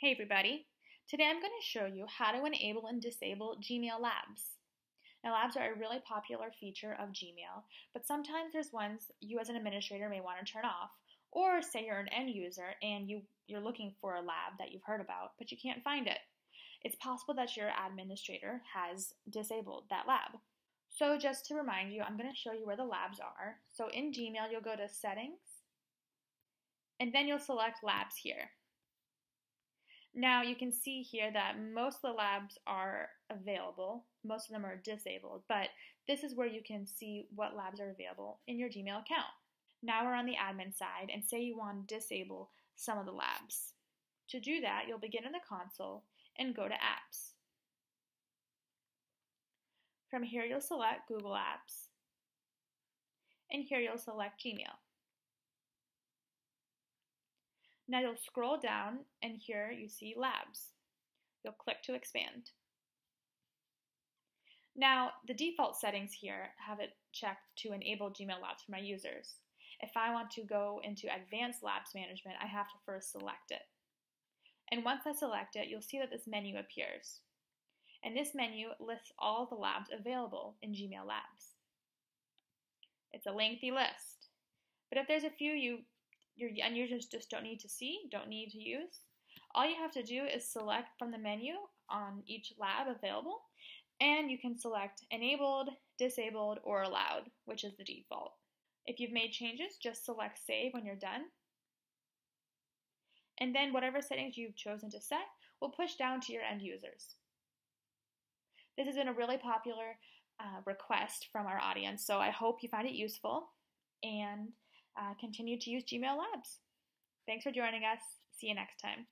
Hey everybody! Today I'm going to show you how to enable and disable Gmail Labs. Now labs are a really popular feature of Gmail, but sometimes there's ones you as an administrator may want to turn off, or say you're an end user and you, you're looking for a lab that you've heard about, but you can't find it. It's possible that your administrator has disabled that lab. So just to remind you, I'm going to show you where the labs are. So in Gmail, you'll go to Settings, and then you'll select Labs here. Now you can see here that most of the labs are available, most of them are disabled, but this is where you can see what labs are available in your Gmail account. Now we're on the admin side and say you want to disable some of the labs. To do that, you'll begin in the console and go to Apps. From here you'll select Google Apps, and here you'll select Gmail. Now you'll scroll down and here you see Labs. You'll click to expand. Now, the default settings here have it checked to enable Gmail Labs for my users. If I want to go into Advanced Labs Management, I have to first select it. And once I select it, you'll see that this menu appears. And this menu lists all the labs available in Gmail Labs. It's a lengthy list. But if there's a few you your end users just don't need to see, don't need to use. All you have to do is select from the menu on each lab available, and you can select enabled, disabled, or allowed, which is the default. If you've made changes, just select save when you're done. And then whatever settings you've chosen to set will push down to your end users. This has been a really popular uh, request from our audience, so I hope you find it useful. And uh, continue to use Gmail Labs. Thanks for joining us. See you next time.